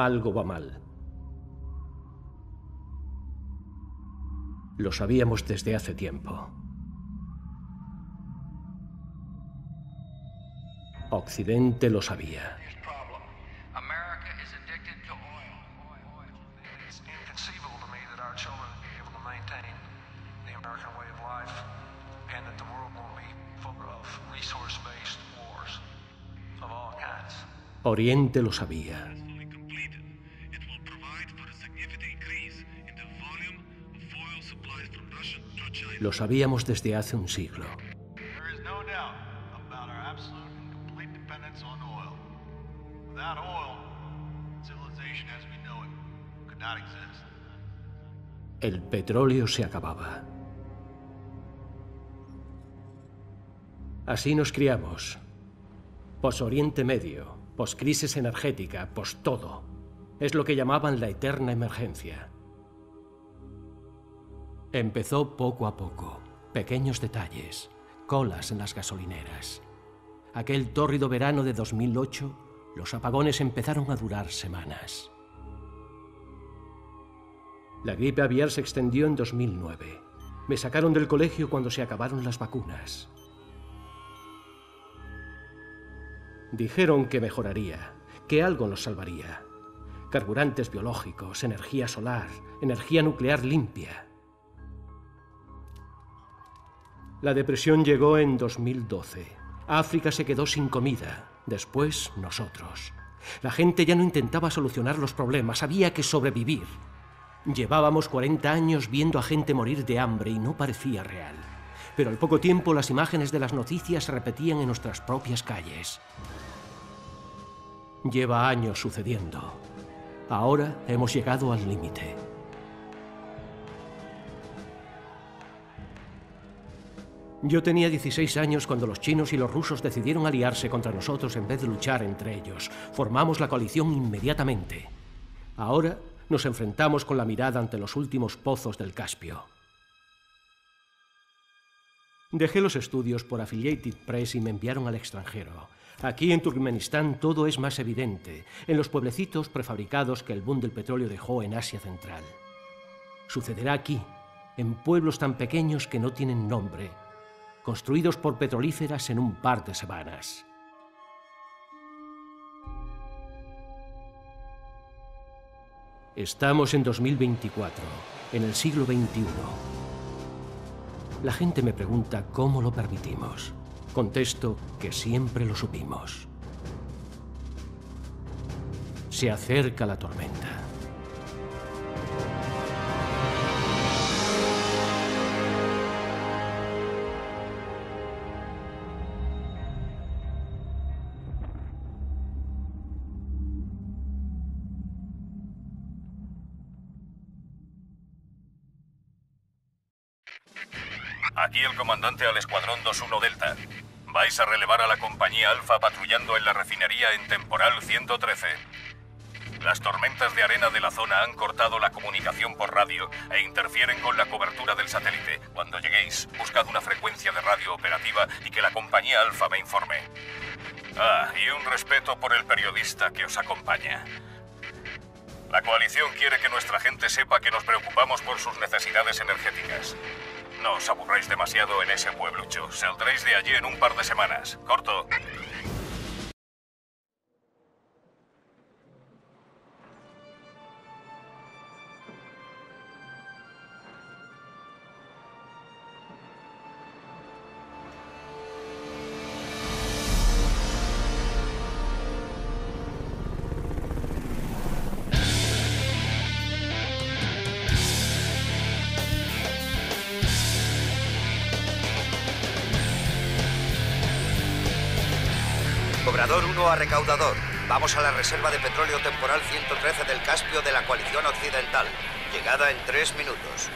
Algo va mal. Lo sabíamos desde hace tiempo. Occidente lo sabía. problem. America is Lo sabíamos desde hace un siglo. El petróleo se acababa. Así nos criamos. Pos Oriente Medio, pos crisis energética, pos todo. Es lo que llamaban la eterna emergencia. Empezó poco a poco, pequeños detalles, colas en las gasolineras. Aquel tórrido verano de 2008, los apagones empezaron a durar semanas. La gripe aviar se extendió en 2009. Me sacaron del colegio cuando se acabaron las vacunas. Dijeron que mejoraría, que algo nos salvaría. Carburantes biológicos, energía solar, energía nuclear limpia. La depresión llegó en 2012. África se quedó sin comida. Después, nosotros. La gente ya no intentaba solucionar los problemas, sabía que sobrevivir. Llevábamos 40 años viendo a gente morir de hambre y no parecía real. Pero al poco tiempo las imágenes de las noticias se repetían en nuestras propias calles. Lleva años sucediendo. Ahora hemos llegado al límite. Yo tenía 16 años cuando los chinos y los rusos decidieron aliarse contra nosotros en vez de luchar entre ellos. Formamos la coalición inmediatamente. Ahora nos enfrentamos con la mirada ante los últimos pozos del Caspio. Dejé los estudios por Affiliated Press y me enviaron al extranjero. Aquí en Turkmenistán todo es más evidente, en los pueblecitos prefabricados que el boom del petróleo dejó en Asia Central. Sucederá aquí, en pueblos tan pequeños que no tienen nombre, construidos por petrolíferas en un par de semanas. Estamos en 2024, en el siglo XXI. La gente me pregunta cómo lo permitimos. Contesto que siempre lo supimos. Se acerca la tormenta. Aquí el comandante al escuadrón 21 Delta. Vais a relevar a la compañía Alfa patrullando en la refinería en temporal 113. Las tormentas de arena de la zona han cortado la comunicación por radio e interfieren con la cobertura del satélite. Cuando lleguéis, buscad una frecuencia de radio operativa y que la compañía Alfa me informe. Ah, y un respeto por el periodista que os acompaña. La coalición quiere que nuestra gente sepa que nos preocupamos por sus necesidades energéticas. No os aburráis demasiado en ese pueblucho. Saldréis de allí en un par de semanas. Corto. Vamos a la reserva de petróleo temporal 113 del Caspio de la coalición occidental. Llegada en tres minutos.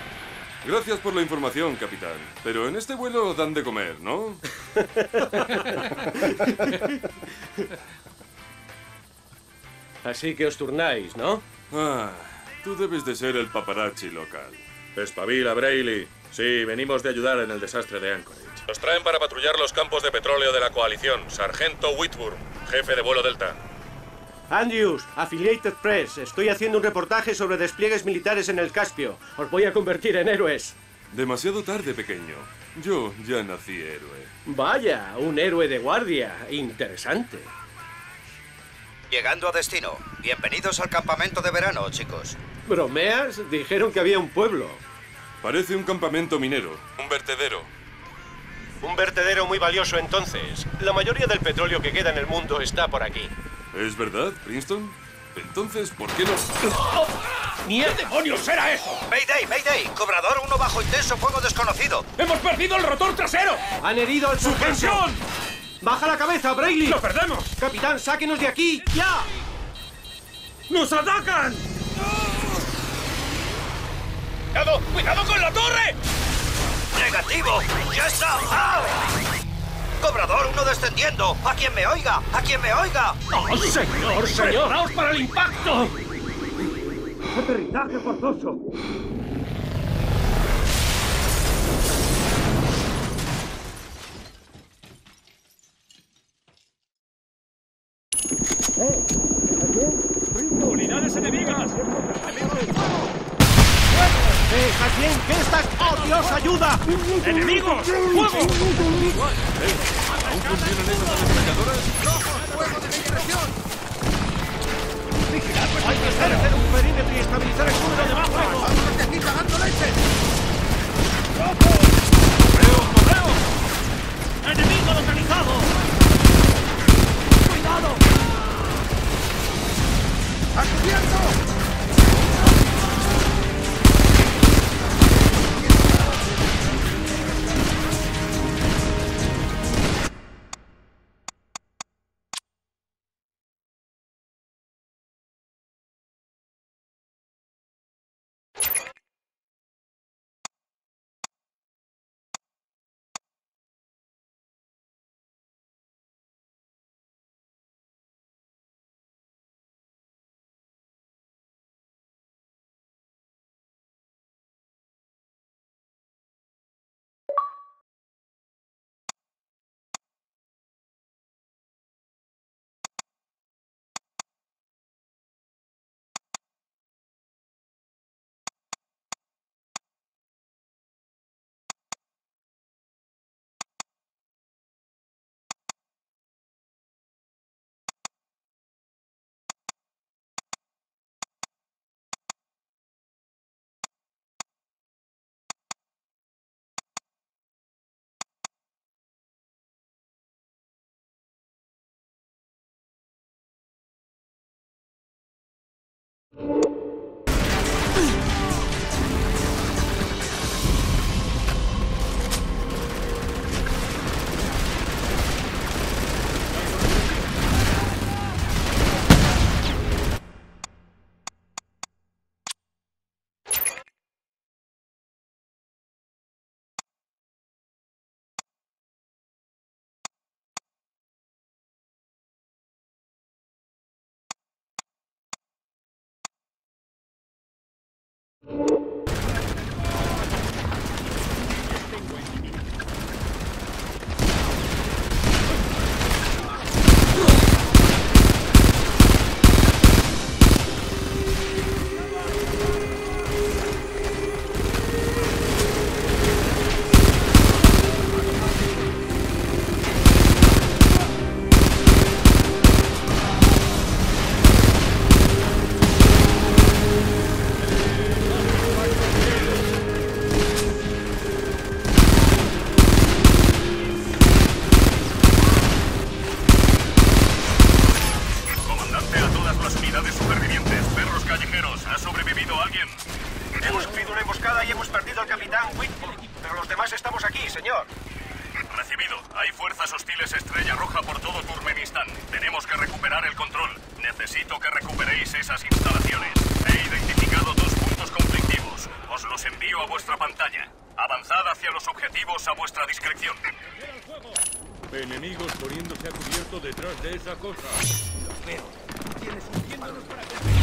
Gracias por la información, capitán. Pero en este vuelo dan de comer, ¿no? Así que os turnáis, ¿no? Ah, tú debes de ser el paparazzi local. Espabila, Brayley. Sí, venimos de ayudar en el desastre de Anchorage. Nos traen para patrullar los campos de petróleo de la coalición. Sargento Whitburn, jefe de vuelo Delta. Andrews, Affiliated Press. Estoy haciendo un reportaje sobre despliegues militares en el Caspio. Os voy a convertir en héroes. Demasiado tarde, pequeño. Yo ya nací héroe. Vaya, un héroe de guardia. Interesante. Llegando a destino. Bienvenidos al campamento de verano, chicos. ¿Bromeas? Dijeron que había un pueblo. Parece un campamento minero. Un vertedero. Un vertedero muy valioso entonces. La mayoría del petróleo que queda en el mundo está por aquí. ¿Es verdad, Princeton? Entonces, ¿por qué no...? ¡Ni el demonios era eso! Mayday, Mayday. Cobrador 1 bajo intenso fuego desconocido. ¡Hemos perdido el rotor trasero! ¡Han herido al! ¡Presión! ¡Baja la cabeza, Brayley! ¡Lo perdemos! ¡Capitán, sáquenos de aquí! ¡Ya! ¡Nos atacan! ¡Cuidado! ¡Cuidado con la torre! ¡Negativo! ¡Ya está! ¡Ah! Cobrador 1 descendiendo. ¡A quien me oiga! ¡A quien me oiga! ¡Oh, señor, señor! ¡Preparaos para el impacto! ¡Aterrizaje forzoso! ¡Unidades enemigas! ¡Eh, Jacien! ¿Qué estás...? ¡Oh, Dios, ayuda! ¡Enemigos! ¡Fuego! ¿Aún funcionan esas ametralladoras? ¡Hay que establecer un perímetro y a vuestra pantalla. Avanzad hacia los objetivos a vuestra discreción. Enemigos poniéndose a cubierto detrás de esa cosa. Los veo. Tienes un para que.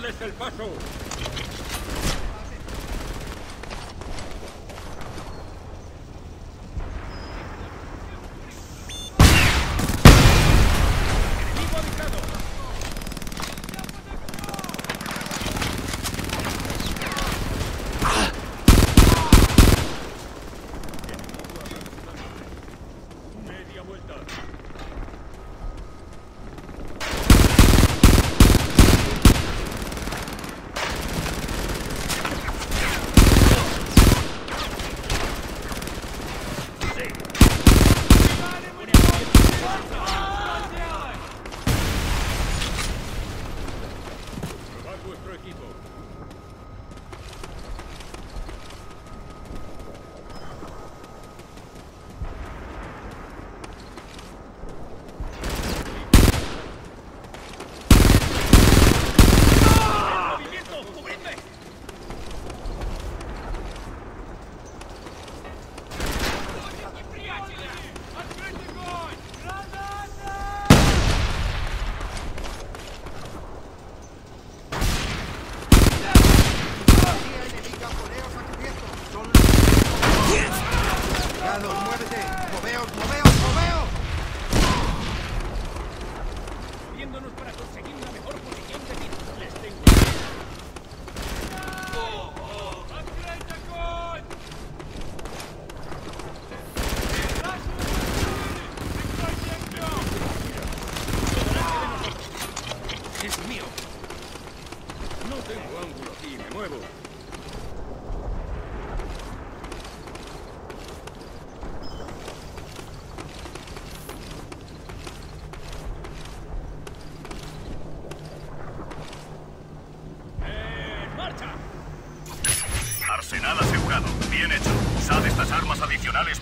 ¡Cortadles el paso!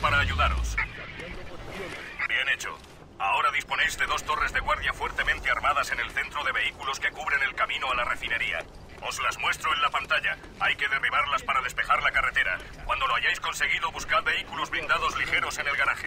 Para ayudaros. Bien hecho. Ahora disponéis de dos torres de guardia fuertemente armadas en el centro de vehículos que cubren el camino a la refinería. Os las muestro en la pantalla. Hay que derribarlas para despejar la carretera. Cuando lo hayáis conseguido, buscad vehículos blindados ligeros en el garaje.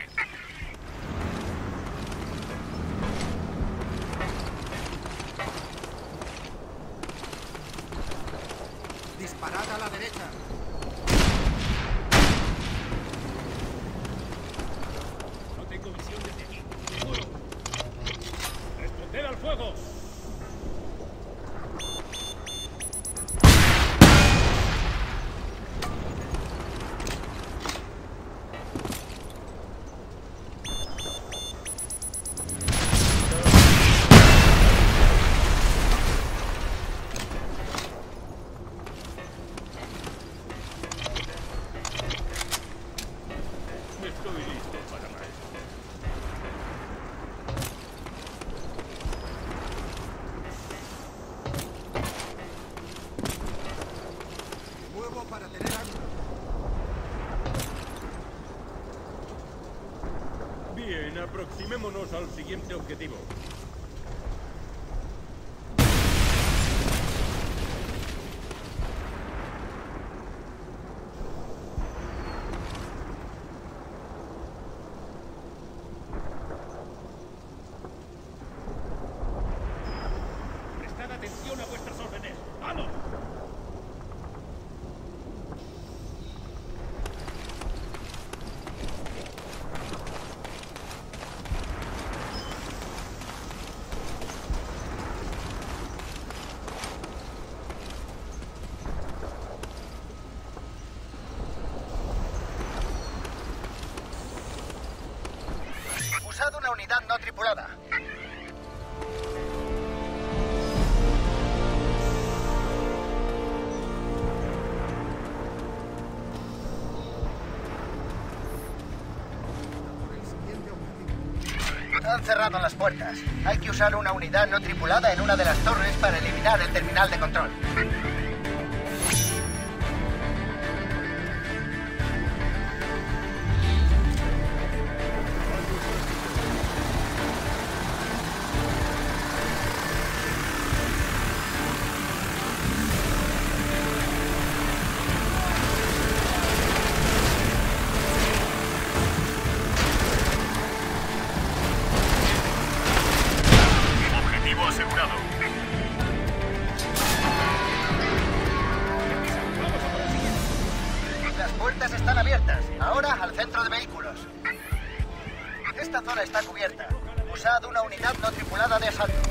Aproximémonos al siguiente objetivo. Hay que usar una unidad no tripulada en una de las torres para eliminar el terminal de control. Las puertas están abiertas. Ahora al centro de vehículos. Esta zona está cubierta. Usad una unidad no tripulada de asalto.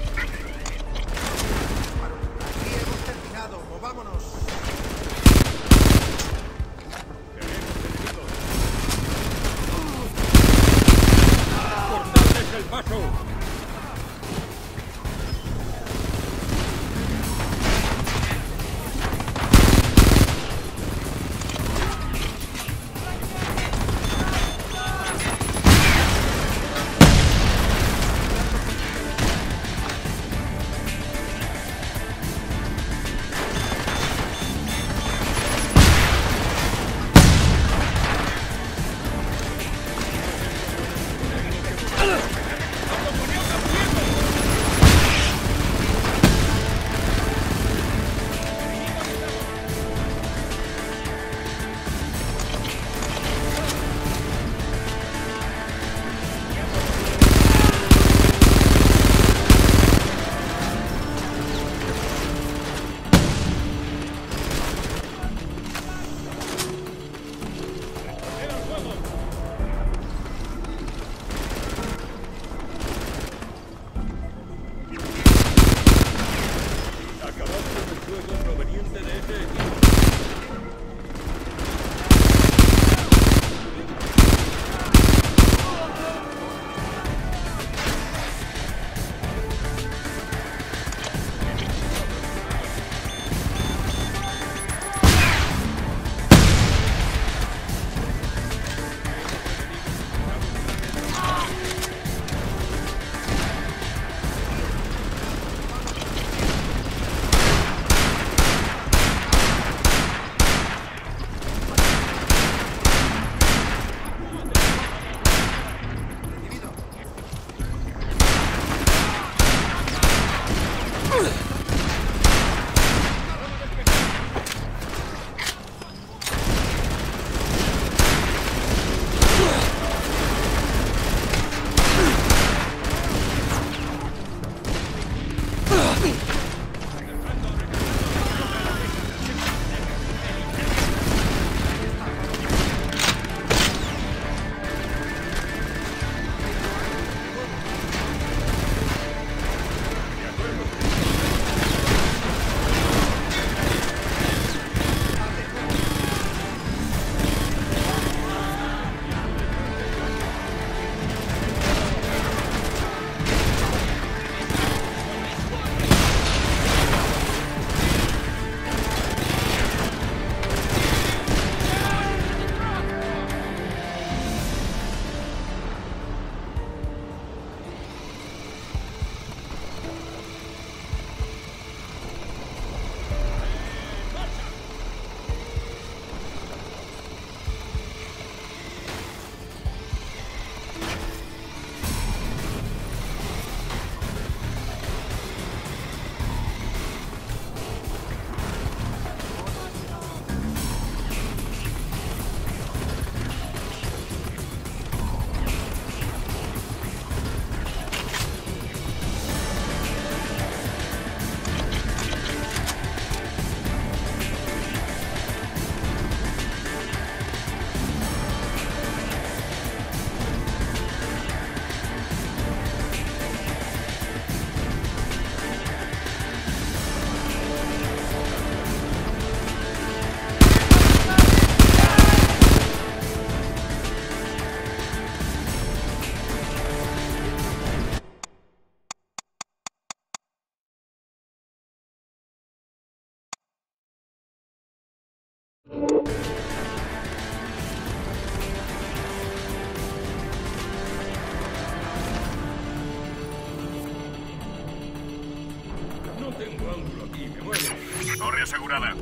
Torre asegurada.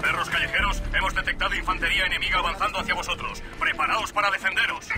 Perros callejeros, hemos detectado infantería enemiga avanzando hacia vosotros. Preparaos para defenderos.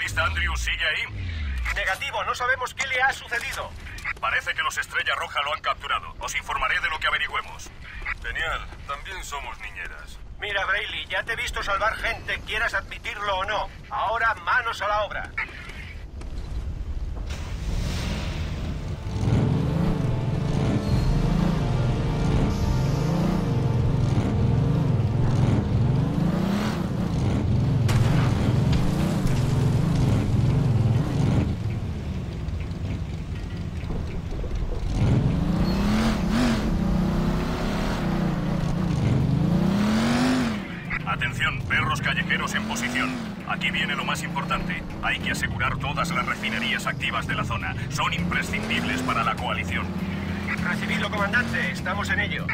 Periodista Andrews sigue ahí? Negativo, no sabemos qué le ha sucedido. Parece que los Estrella Roja lo han capturado. Os informaré de lo que averigüemos. Genial. También somos niñeras. Mira, Brayley, ya te he visto salvar gente, quieras admitirlo o no. Ahora manos a la obra. Las refinerías activas de la zona. Son imprescindibles para la coalición. Recibido, comandante. Estamos en ello.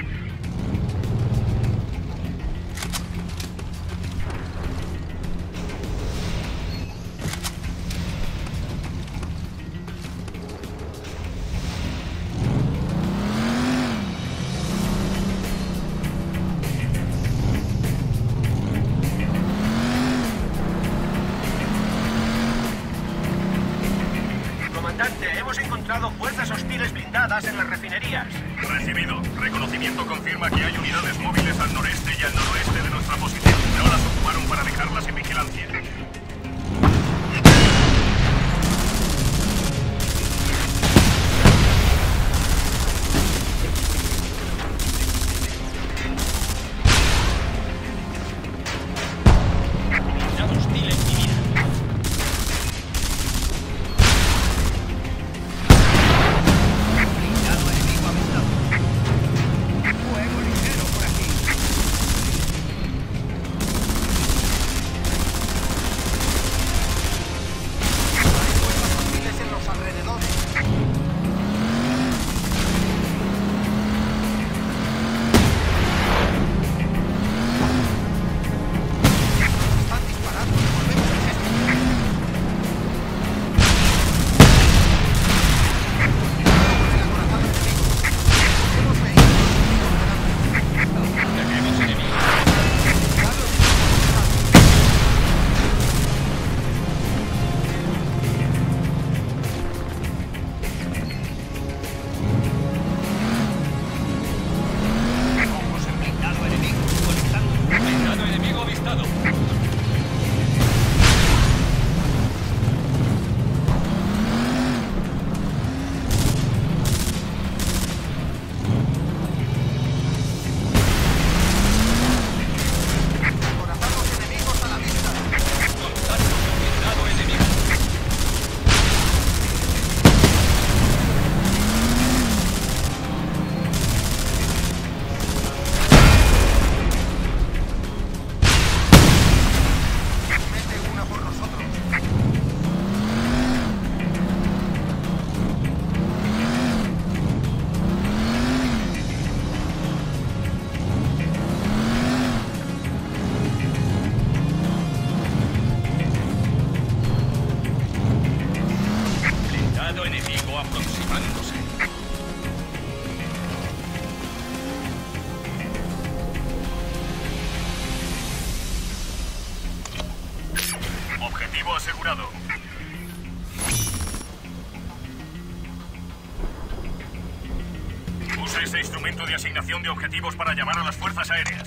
objetivos para llamar a las fuerzas aéreas.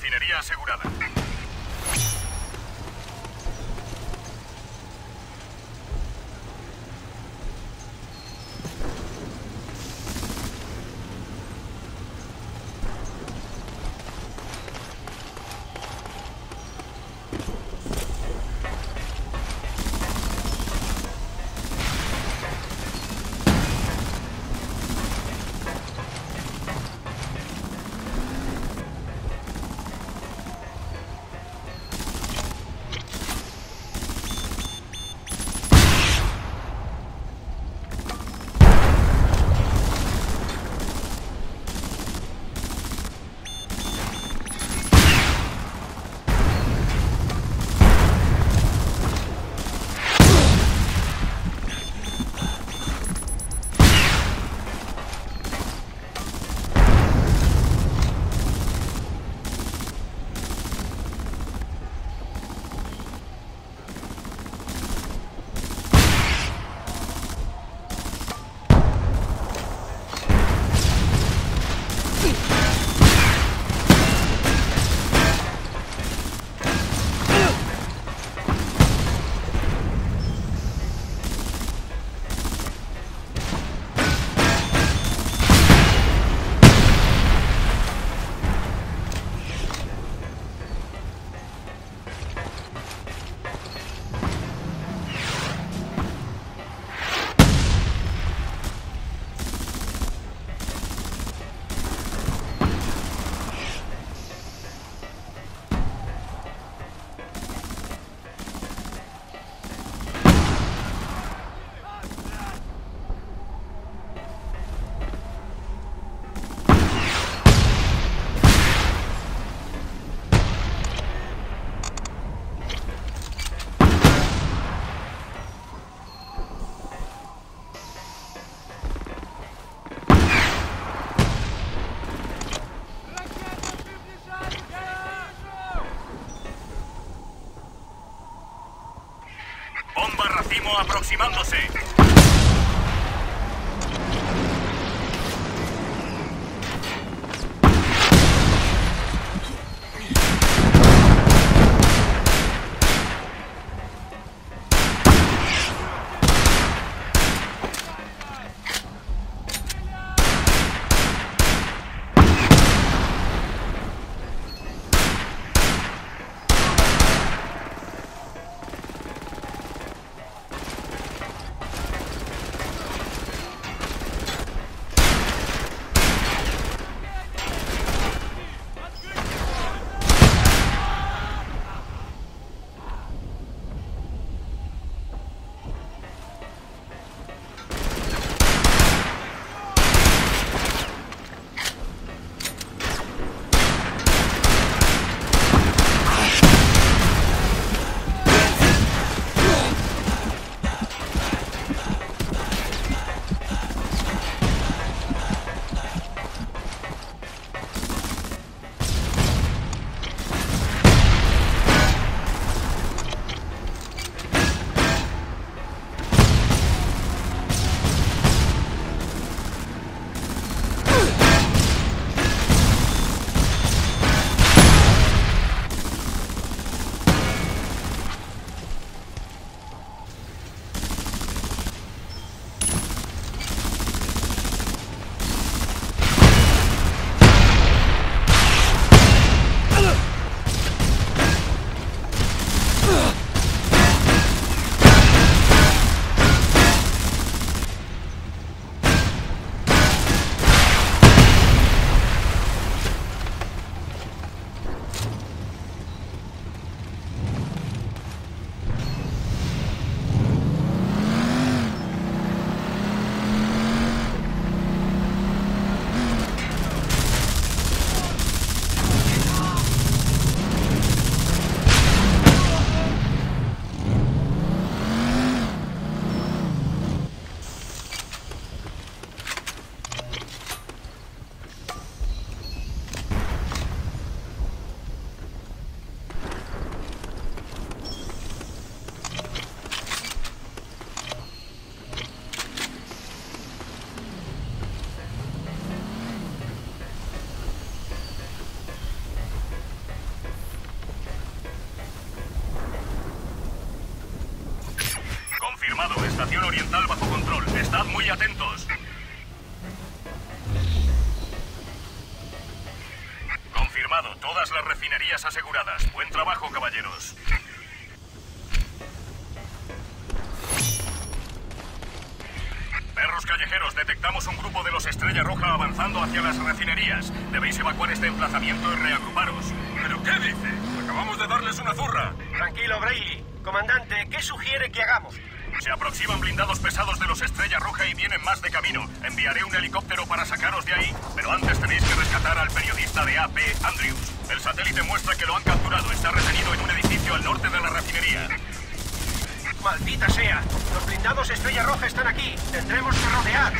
Refinería asegurada. Aproximándose. Oriental bajo control. Estad muy atentos. De ahí, pero antes tenéis que rescatar al periodista de AP, Andrews. El satélite muestra que lo han capturado. Está retenido en un edificio al norte de la refinería. Maldita sea. Los blindados Estrella Roja están aquí. Tendremos que rodear.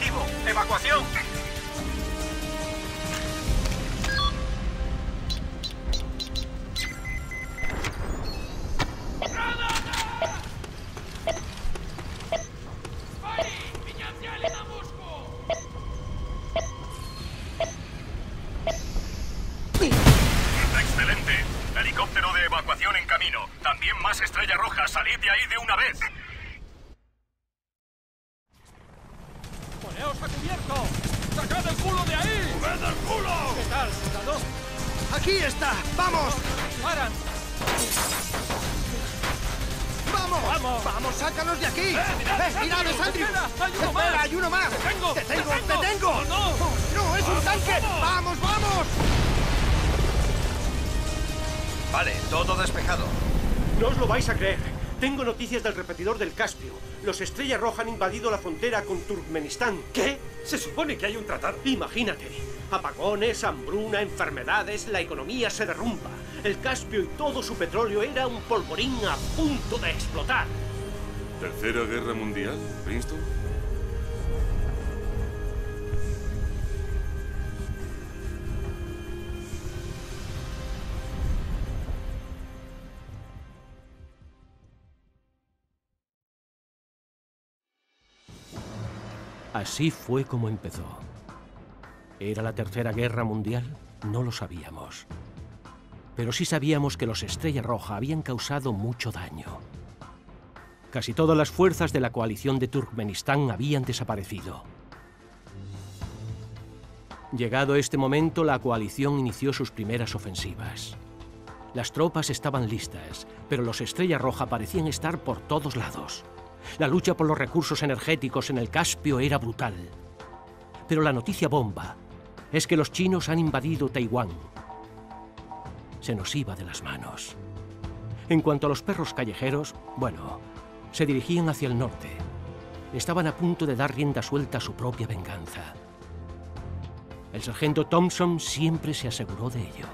Objetivo. Estrella Roja han invadido la frontera con Turkmenistán. ¿Qué? Se supone que hay un tratado. Imagínate. Apagones, hambruna, enfermedades, la economía se derrumba. El Caspio y todo su petróleo era un polvorín a punto de explotar. ¿Tercera Guerra Mundial, Princeton? Así fue como empezó. ¿Era la Tercera Guerra Mundial? No lo sabíamos. Pero sí sabíamos que los Estrella Roja habían causado mucho daño. Casi todas las fuerzas de la coalición de Turkmenistán habían desaparecido. Llegado este momento, la coalición inició sus primeras ofensivas. Las tropas estaban listas, pero los Estrella Roja parecían estar por todos lados. La lucha por los recursos energéticos en el Caspio era brutal. Pero la noticia bomba es que los chinos han invadido Taiwán. Se nos iba de las manos. En cuanto a los perros callejeros, bueno, se dirigían hacia el norte. Estaban a punto de dar rienda suelta a su propia venganza. El sargento Thompson siempre se aseguró de ello.